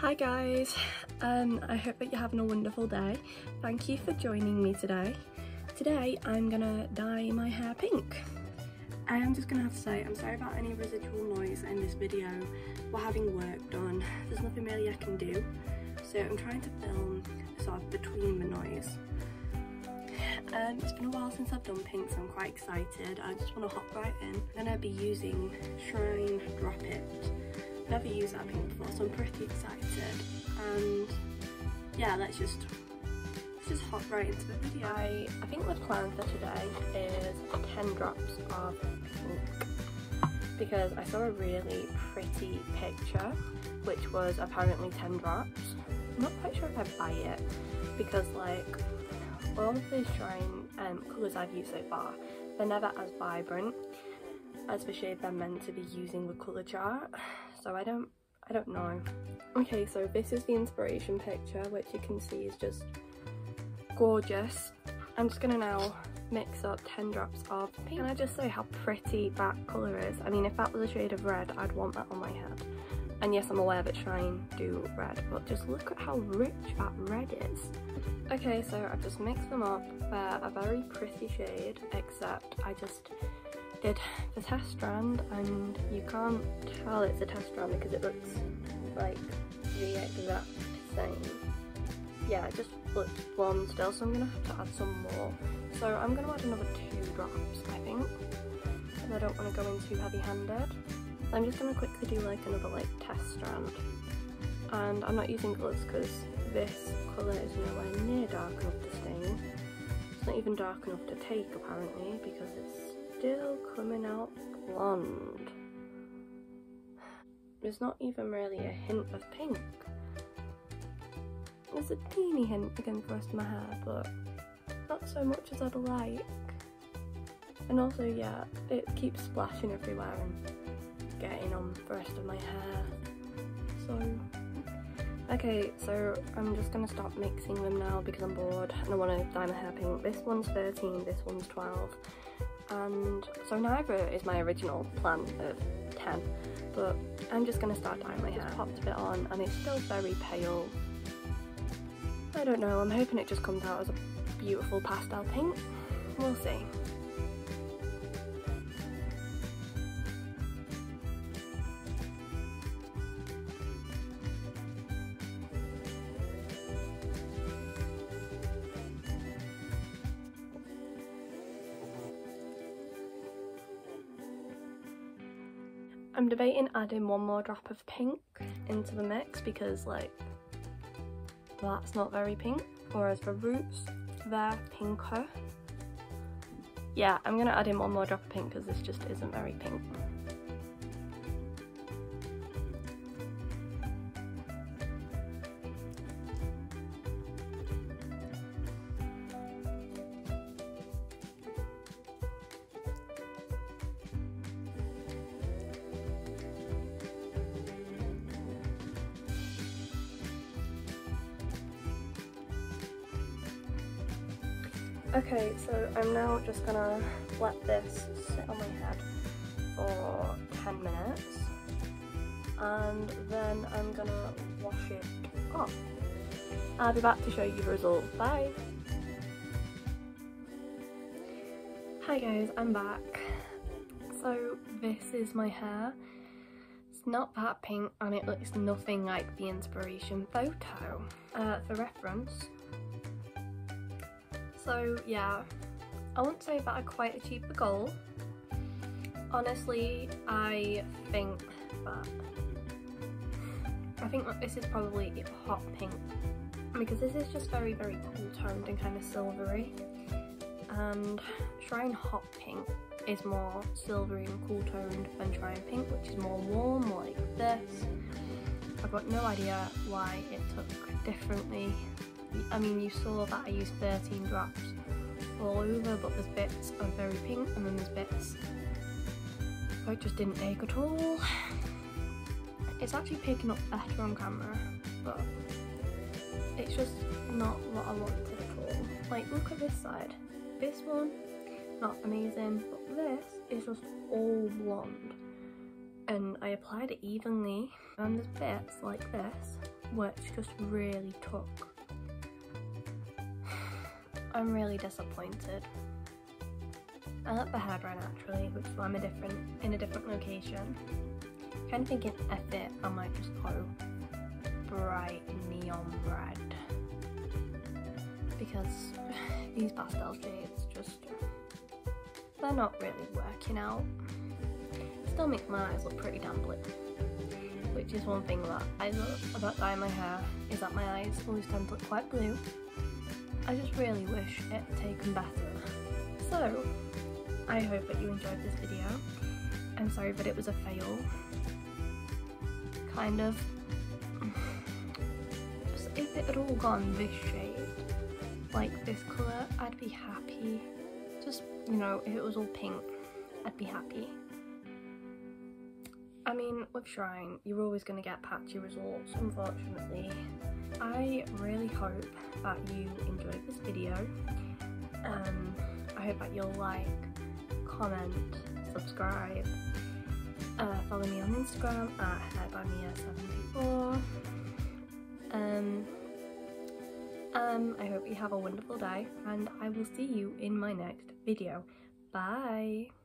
Hi guys, um, I hope that you're having a wonderful day. Thank you for joining me today. Today I'm gonna dye my hair pink. I am just gonna have to say I'm sorry about any residual noise in this video. We're having work done. There's nothing really I can do. So I'm trying to film sort of between the noise. Um, it's been a while since I've done pink so I'm quite excited. I just want to hop right in. I'm to be using Shrine Drop It. Never used that pink before so I'm pretty excited. And yeah, let's just let's just hop right into the video. I, I think the plan for today is 10 drops of pink because I saw a really pretty picture which was apparently 10 drops. I'm not quite sure if I'd buy it because like all of the Shrine um, colours I've used so far, they're never as vibrant as the shade they're meant to be using the colour chart. So I don't, I don't know. Okay, so this is the inspiration picture, which you can see is just gorgeous. I'm just gonna now mix up 10 drops of pink. Can I just say how pretty that colour is? I mean, if that was a shade of red, I'd want that on my head. And yes, I'm aware that Shrine do red, but just look at how rich that red is. Okay, so I've just mixed them up. They're a very pretty shade, except I just did the test strand and you can't tell it's a test strand because it looks like the exact same. Yeah, it just looks blonde still, so I'm going to have to add some more. So I'm going to add another two drops, I think, because I don't want to go in too heavy-handed. I'm just going to quickly do like another like test strand. And I'm not using gloves because this colour is nowhere near dark enough to stain. It's not even dark enough to take apparently because it's still coming out blonde. There's not even really a hint of pink. There's a teeny hint against the rest of my hair but not so much as I'd like. And also yeah, it keeps splashing everywhere and getting on the rest of my hair. So, okay, so I'm just going to stop mixing them now because I'm bored and I want to dye my hair pink. This one's 13, this one's 12. And so neither uh, is my original plan of 10, but I'm just going to start dyeing my hair. Just popped a bit on and it's still very pale. I don't know, I'm hoping it just comes out as a beautiful pastel pink. We'll see. I'm debating adding one more drop of pink into the mix because like that's not very pink whereas the roots they're pinker. Yeah, I'm gonna add in one more drop of pink because this just isn't very pink. Okay, so I'm now just gonna let this sit on my head for 10 minutes and then I'm gonna wash it off. I'll be back to show you the result. Bye! Hi guys, I'm back. So this is my hair. It's not that pink and it looks nothing like the inspiration photo. Uh, for reference, so yeah, I won't say that I quite achieved the goal. Honestly, I think that I think that this is probably hot pink because this is just very very cool toned and kind of silvery and Shrine Hot Pink is more silvery and cool toned than Shrine Pink which is more warm like this. I've got no idea why it took differently I mean, you saw that I used 13 drops all over, but there's bits are very pink and then there's bits I just didn't take at all. It's actually picking up better on camera, but it's just not what I wanted at all. Like, look at this side. This one, not amazing, but this is just all blonde. And I applied it evenly, and there's bits like this which just really took. I'm really disappointed. I let the hair dry naturally, which is why I'm a different in a different location. Kind of thinking, F it, I might just go bright neon red because these pastel shades just they're not really working out. Still make my eyes look pretty damn blue, which is one thing that I love about dyeing my hair is that my eyes always tend to look quite blue. I just really wish it had taken better. So I hope that you enjoyed this video. I'm sorry that it was a fail. Kind of. Just if it had all gone this shade, like this colour, I'd be happy. Just, you know, if it was all pink, I'd be happy. I mean, with Shrine, you're always going to get patchy results, unfortunately. I really hope that you enjoyed this video. Um, I hope that you'll like, comment, subscribe. Uh, follow me on Instagram at hairbymia74. Um, um, I hope you have a wonderful day and I will see you in my next video. Bye!